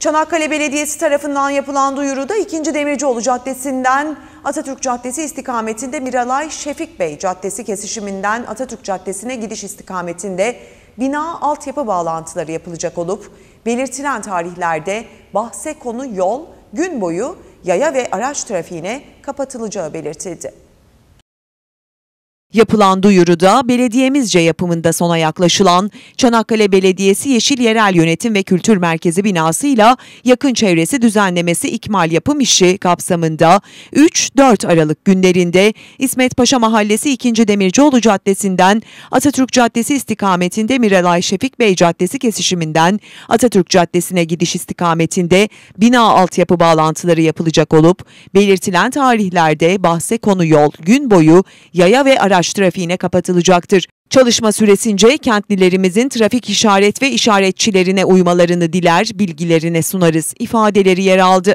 Çanakkale Belediyesi tarafından yapılan duyuruda 2. Demircioğlu Caddesi'nden Atatürk Caddesi istikametinde Miralay Şefik Bey Caddesi kesişiminden Atatürk Caddesi'ne gidiş istikametinde bina altyapı bağlantıları yapılacak olup belirtilen tarihlerde bahse konu yol gün boyu yaya ve araç trafiğine kapatılacağı belirtildi. Yapılan duyuruda belediyemizce yapımında sona yaklaşılan Çanakkale Belediyesi Yeşil Yerel Yönetim ve Kültür Merkezi binasıyla yakın çevresi düzenlemesi ikmal yapım işi kapsamında 3-4 Aralık günlerinde İsmet Paşa Mahallesi 2. Demircioğlu Caddesi'nden Atatürk Caddesi istikametinde Miralay Şefik Bey Caddesi kesişiminden Atatürk Caddesi'ne gidiş istikametinde bina altyapı bağlantıları yapılacak olup belirtilen tarihlerde bahse konu yol gün boyu yaya ve araç araç trafiğine kapatılacaktır. Çalışma süresince kentlilerimizin trafik işaret ve işaretçilerine uymalarını diler, bilgilerine sunarız ifadeleri yer aldı.